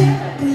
Yeah.